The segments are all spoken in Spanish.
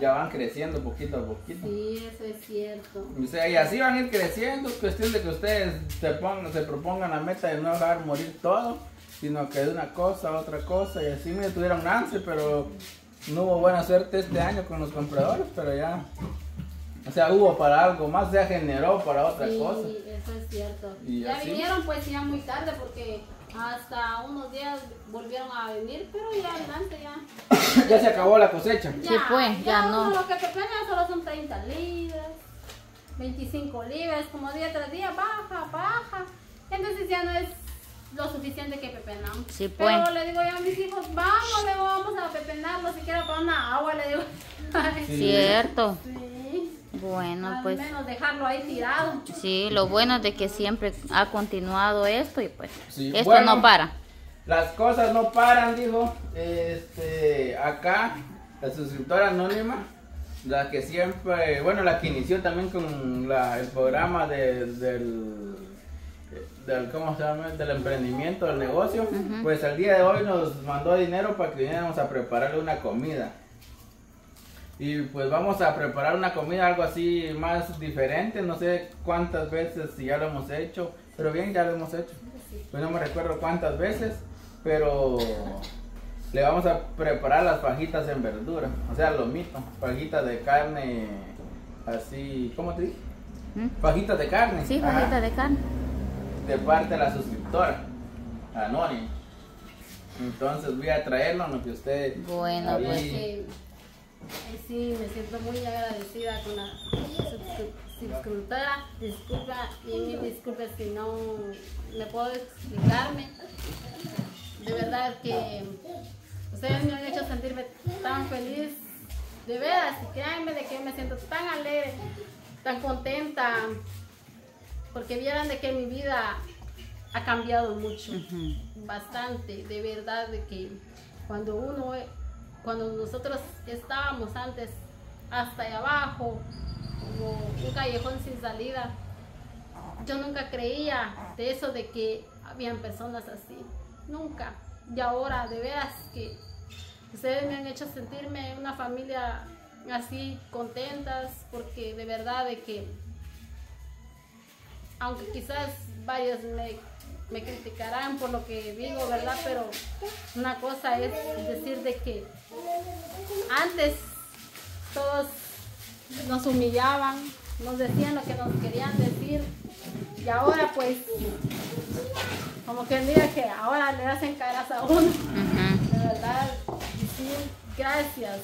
ya van creciendo poquito a poquito. Sí, eso es cierto. O sea, y así van a ir creciendo, es cuestión de que ustedes se, pongan, se propongan la meta de no dejar morir todo, sino que de una cosa a otra cosa, y así me tuvieron Nancy, pero no hubo buena suerte este año con los compradores, pero ya, o sea, hubo para algo más, se generó para otra sí, cosa. eso es cierto. Y ya así. vinieron pues ya muy tarde porque hasta unos días volvieron a venir, pero ya adelante ya. Ya se acabó la cosecha. Ya, Sí, pues, ya no. uno Lo que pepena solo son 30 libras, 25 libras, como día tras día, baja, baja. Entonces ya no es lo suficiente que pepenamos. Sí, Pero pues. le digo yo a mis hijos, vamos, le vamos a pepenarlo, siquiera para una agua, le digo. Cierto. sí. Bueno, Al pues menos dejarlo ahí tirado. sí, lo bueno es de que siempre ha continuado esto y pues Sí, esto bueno. no para. Las cosas no paran, dijo. Este, acá, la suscriptora anónima, la que siempre, bueno, la que inició también con la- el programa de- del, del, ¿cómo se llama? Del emprendimiento, del negocio, pues al día de hoy nos mandó dinero para que viniéramos a prepararle una comida. Y pues vamos a preparar una comida algo así más diferente, no sé cuántas veces si ya lo hemos hecho, pero bien ya lo hemos hecho. Pues no me recuerdo cuántas veces, pero le vamos a preparar las fajitas en verdura, o sea, lo mismo, fajitas de carne así, ¿cómo te dije? ¿Mm? Fajitas de carne. Sí, ajá, fajita de carne. de parte de la suscriptora, anónima. Entonces voy a traerlo, lo que usted Bueno, ahí- pues. Eh, sí, me siento muy agradecida con la suscri- suscriptora. Disculpa, y mil disculpas si no me puedo explicarme. De verdad que ustedes me han hecho sentirme tan feliz. De veras, créanme de que me siento tan alegre, tan contenta. Porque vieran de que mi vida ha cambiado mucho bastante, de verdad, de que cuando uno, cuando nosotros estábamos antes hasta allá abajo, como un callejón sin salida, yo nunca creía de eso de que habían personas así, nunca. Y ahora, de veras que ustedes me han hecho sentirme una familia así contentas, porque de verdad de que aunque quizás varios me, me criticarán por lo que digo, ¿verdad? Pero una cosa es decir de que antes todos nos humillaban, nos decían lo que nos querían decir y ahora pues como que diga que ahora le hacen caras a uno. De verdad, sí, gracias.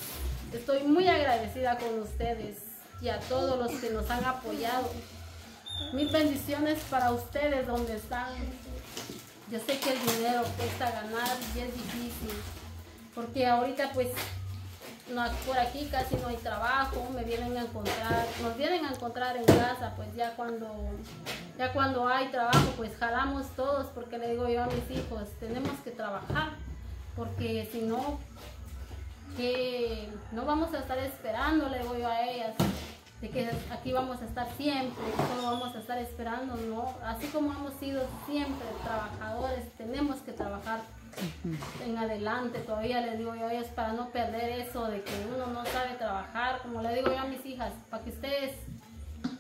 Estoy muy agradecida con ustedes y a todos los que nos han apoyado. Mil bendiciones para ustedes donde están. Yo sé que el dinero cuesta ganar y es difícil. Porque ahorita pues no, por aquí casi no hay trabajo, me vienen a encontrar, nos vienen a encontrar en casa, pues ya cuando, ya cuando hay trabajo, pues jalamos todos, porque le digo yo a mis hijos, tenemos que trabajar, porque si no, que no vamos a estar esperando, le digo yo a ellas, de que aquí vamos a estar siempre, solo vamos a estar esperando, no, así como hemos sido siempre trabajadores, tenemos que trabajar en adelante, todavía les digo yo a ellos para no perder eso de que uno no sabe trabajar, como le digo yo a mis hijas, para que ustedes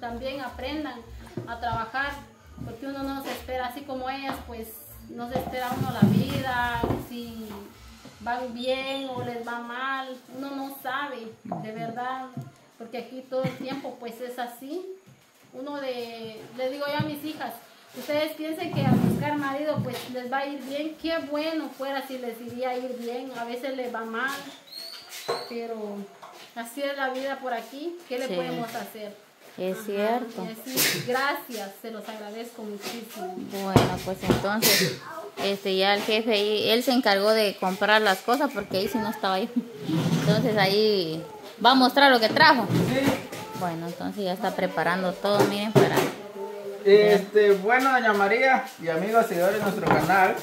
también aprendan a trabajar, porque uno no se espera, así como ellas, pues no se espera uno la vida, si van bien o les va mal, uno no sabe, de verdad, porque aquí todo el tiempo pues es así, uno de, le digo yo a mis hijas, ustedes piensen que al buscar marido pues les va a ir bien, qué bueno fuera si les iría a ir bien, a veces les va mal, pero así es la vida por aquí, ¿qué le Sí. podemos hacer? Es Ajá, cierto. así, gracias, se los agradezco muchísimo. Bueno, pues entonces, este ya el jefe él se encargó de comprar las cosas porque ahí sí no estaba yo. Entonces ahí va a mostrar lo que trajo. Bueno, entonces ya está preparando todo, miren, para... Este, bueno, doña María y amigos seguidores de nuestro canal,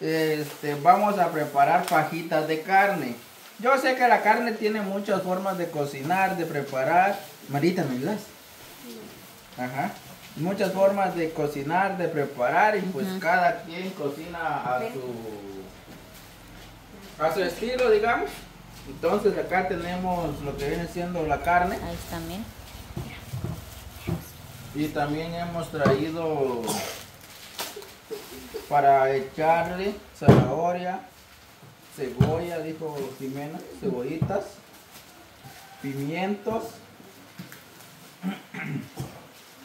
este, vamos a preparar fajitas de carne. Yo sé que la carne tiene muchas formas de cocinar, de preparar. Marita, ¿me ayudas? Ajá. Muchas formas de cocinar, de preparar y pues cada quien cocina a su a su estilo, digamos. Entonces acá tenemos lo que viene siendo la carne Ahí miren. y también hemos traído para echarle zanahoria, cebolla, dijo Jimena, cebollitas, pimientos.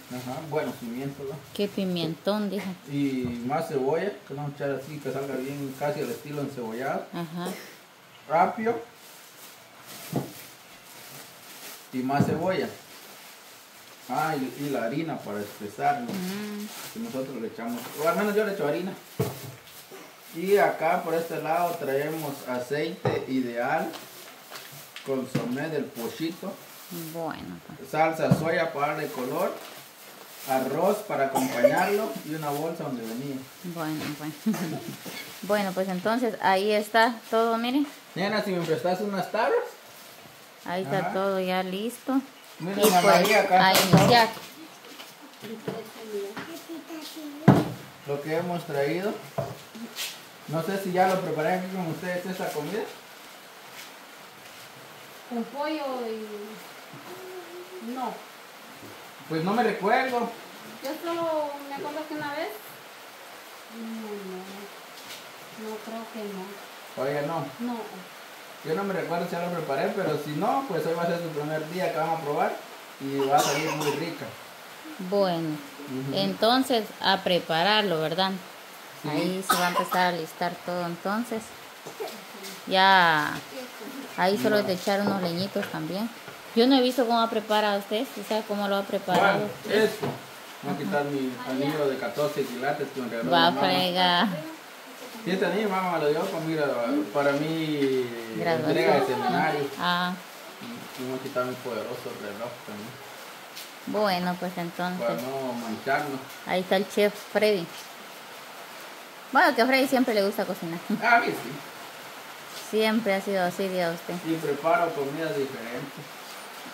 Ajá, bueno, pimientos, ¿no? Qué pimentón, dijo. Y más cebolla, que vamos a echar así, que salga bien casi al estilo encebollado. Ajá. Rapio. Y más cebolla. Ah, y, y la harina para espesar, ¿no? Mm, que nosotros le echamos, o al menos yo le echo harina. Y acá por este lado traemos aceite ideal, consomé del pochito, Bueno, salsa soya para darle color, arroz para acompañarlo y una bolsa donde venía. Bueno, pues. bueno, pues entonces ahí está todo, miren. Nena, si me prestas unas tablas, Ahí está Ajá. todo ya listo. Mira, Y pues acá a está iniciar. lo que hemos traído. No sé si ya lo preparé aquí con ustedes esta comida. Con pollo y... No. Pues no me recuerdo. Yo solo me acuerdo que una vez... No, no. No creo que no. Oiga, no. No. Yo no me recuerdo si ya lo preparé, pero si no, pues hoy va a ser su primer día que vamos a probar y va a salir muy rica. Bueno, entonces a prepararlo, ¿verdad? Sí. Ahí se va a empezar a listar todo entonces. Ya ahí solo es de echar unos leñitos también. Yo no he visto cómo ha preparado usted, sea, cómo lo ha preparado. Bueno, esto. Voy a quitar mi anillo de 14 quilates que me regaló Va a Y este anillo mamá me lo dio para, mira, para Graduación. entrega de seminario. Ah, Y voy a quitar mi poderoso reloj también, bueno, pues entonces para no mancharnos. ahí está el chef Freddy. Bueno, que a Freddy siempre le gusta cocinar. Ah, bien, sí. Siempre ha sido así, diga usted. Y preparo comidas diferentes.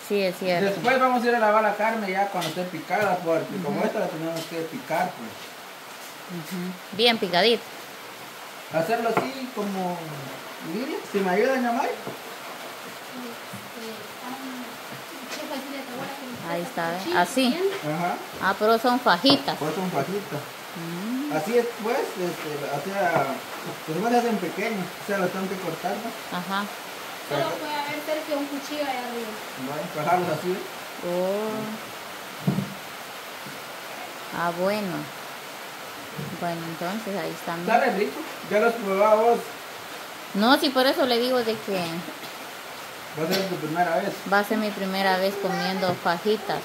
Sí, es cierto. Después vamos a ir a lavar la carne ya cuando esté picada, porque como esta la tenemos que picar, pues. Ujú. Bien picadito. Hacerlo así como Lidia, si me ayuda Ñamari. Ahí está, ¿eh? Así. Ajá, Ah, pero son fajitas. pues son fajitas. Mm, Así es, pues, este, o sea, pues igual se hacen pequeños, o sea, los tengo que cortar, ¿no? Ajá. Solo puede haber cerca un cuchillo ahí arriba. Bueno, bajarlos así. Oh. Ah, bueno. Bueno, entonces ahí están. Sale rico, ya los probaba vos, No, sí, por eso le digo de que va a ser tu primera vez. va a ser mi primera vez comiendo fajitas.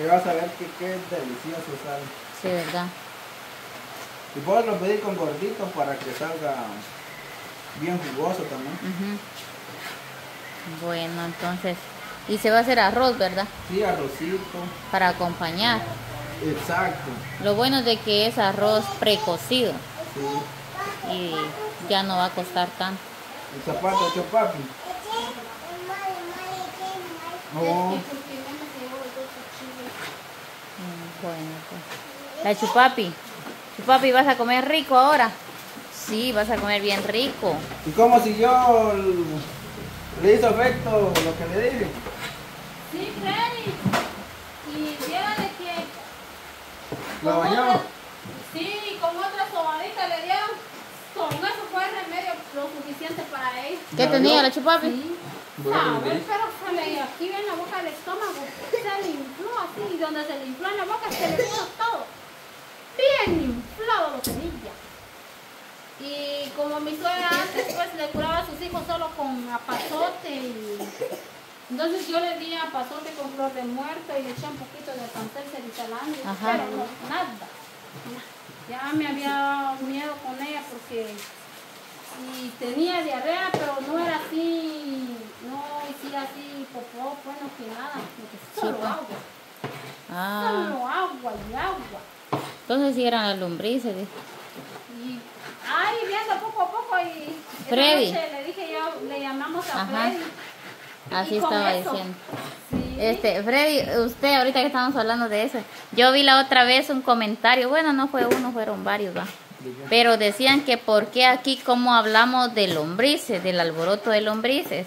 Y vas a ver que qué delicioso sale. Sí, ¿verdad? Y vos lo pedí con gordito para que salga bien jugoso también. Bueno, entonces. Y se va a hacer arroz, ¿verdad? Sí, arrocito. Para acompañar. Exacto. Lo bueno es de que es arroz precocido Sí. y ya no va a costar tanto. El zapato hecho papi. Oh, Bueno, pues. La chupapi. Chupapi, ¿vas a comer rico ahora? Sí, vas a comer bien rico. y como si yo le hizo efecto lo que le dije. Sí, Freddy. Y llévale que. ¿Lo con bañó? otra- Sí, con otra sobadita le dieron. Con eso fue el remedio lo suficiente para él. ¿Qué ¿Ya tenía la chupapi? Sí. Bueno. ¿ves? Pero se le aquí en la boca del estómago. Se le infló así. Y donde se le infló en la boca se le infló todo. Bien inflado lo tenía. Y como mi suegra antes pues le curaba a sus hijos solo con apazote y entonces yo le di apazote con flor de muerto y le eché un poquito de cancel ceritalán, Ajá. pero no, nada. Ya me había miedo con ella porque y tenía diarrea, pero no era así, no hacía así popó, bueno que nada, porque solo agua, Ah, solo agua y agua. entonces sí eran las lombrices. Y ahí viendo poco a poco y Freddy. noche le dije yo, le llamamos a Ajá. Freddy. Así estaba eso, diciendo. Sí. Este, Freddy, usted ahorita que estamos hablando de eso, yo vi la otra vez un comentario, bueno, no fue uno, fueron varios, va. Pero decían que por qué aquí como hablamos de lombrices, del alboroto de lombrices.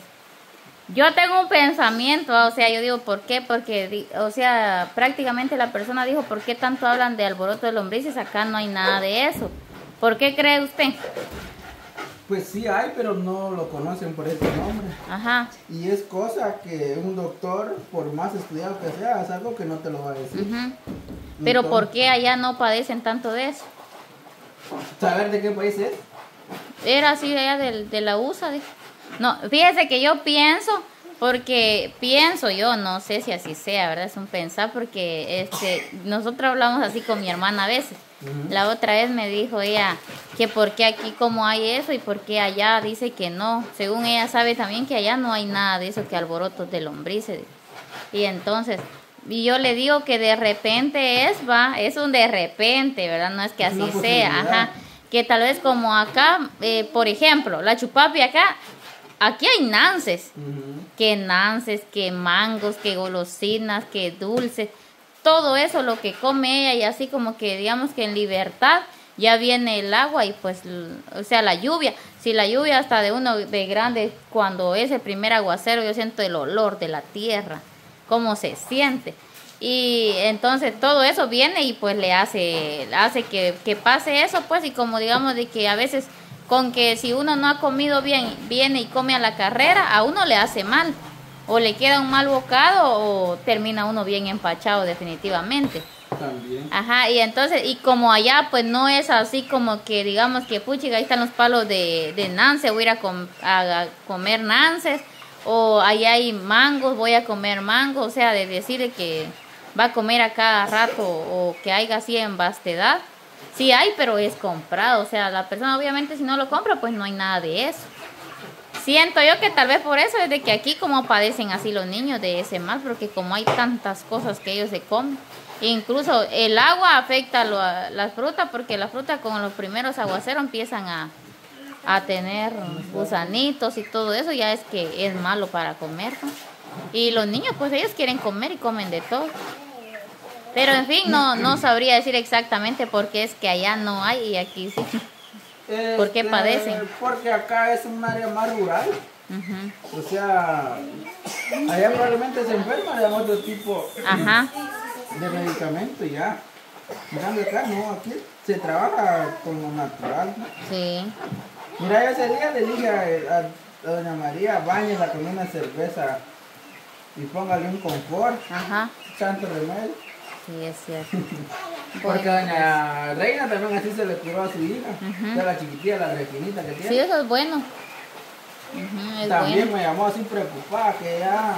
Yo tengo un pensamiento, o sea, yo digo, ¿por qué? Porque, o sea, prácticamente la persona dijo, ¿por qué tanto hablan de alboroto de lombrices? Acá no hay nada de eso. ¿Por qué cree usted? Pues sí hay, pero no lo conocen por este nombre. Ajá. Y es cosa que un doctor, por más estudiado que sea, es algo que no te lo va a decir. Ujú. Pero ¿por qué allá no padecen tanto de eso? ¿Saber de qué país es? Era así de allá de, de la USA. No, fíjese que yo pienso, porque pienso yo, no sé si así sea, ¿verdad? Es un pensar, porque este, nosotros hablamos así con mi hermana a veces. Ujú. La otra vez me dijo ella que por qué aquí como hay eso y por qué allá dice que no. Según ella sabe también que allá no hay nada de eso, que alborotos de lombrices. Y entonces, y yo le digo que de repente es, va, es un de repente, ¿verdad? No es que Es así sea, ajá. Que tal vez como acá, eh, por ejemplo, la chupapi acá, aquí hay nances que nances, que mangos, que golosinas, que dulces, todo eso lo que come ella y así como que digamos que en libertad ya viene el agua y pues, o sea, la lluvia. Si la lluvia hasta de uno de grande, cuando es el primer aguacero, yo siento el olor de la tierra, cómo se siente. Y entonces todo eso viene y pues le hace, hace que, que pase eso, pues, y como digamos de que a veces con que si uno no ha comido bien, viene y come a la carrera, a uno le hace mal. O le queda un mal bocado o termina uno bien empachado definitivamente. También. Ajá, y entonces, y como allá pues no es así como que digamos que puchiga, ahí están los palos de, de nance, voy a ir a, com- a- a comer nances, o allá hay mangos, voy a comer mangos, o sea, de decirle que va a comer a cada rato o que haya así en vastedad. Sí hay, pero es comprado, o sea, la persona obviamente si no lo compra, pues no hay nada de eso. Siento yo que tal vez por eso es de que aquí como padecen así los niños de ese mal, porque como hay tantas cosas que ellos se comen. Incluso el agua afecta a las frutas, porque las frutas con los primeros aguaceros empiezan a, a tener gusanitos y todo eso, ya es que es malo para comer. Y los niños pues ellos quieren comer y comen de todo. Pero en fin, no, no sabría decir exactamente por qué es que allá no hay y aquí sí. ¿Por qué Este, padecen? Porque acá es un área más rural. O sea, allá probablemente se enferma de otro tipo Ajá. de medicamento ya. Cambio acá no, aquí se trabaja con lo natural. ¿no? Sí. Mira, yo ese día le dije a, a- a doña María, bañela con una cerveza y póngale un confort, Ajá. santo remedio. Sí, es cierto. Porque Bueno, doña Reina también así se le curó a su hija, es la chiquitilla, la requinita que Sí, tiene. eso es bueno. Es También bueno. me llamó así preocupada que ya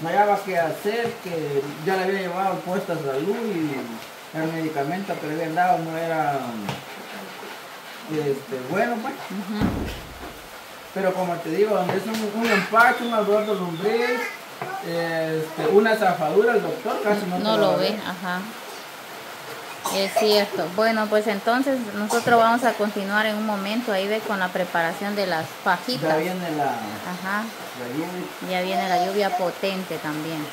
no hallaba qué hacer, que ya le había llevado el puesto a salud y el medicamento que le habían dado no era este, bueno pues. Pero como te digo, donde es un, un empaque, un alboroto lombriz, este, una zafadura, el doctor casi no, No lo ve, ajá. Es cierto. Bueno, pues entonces nosotros vamos a continuar en un momento ahí ve con la preparación de las Ya fajitas. viene la, Ajá. Ya viene la lluvia potente también.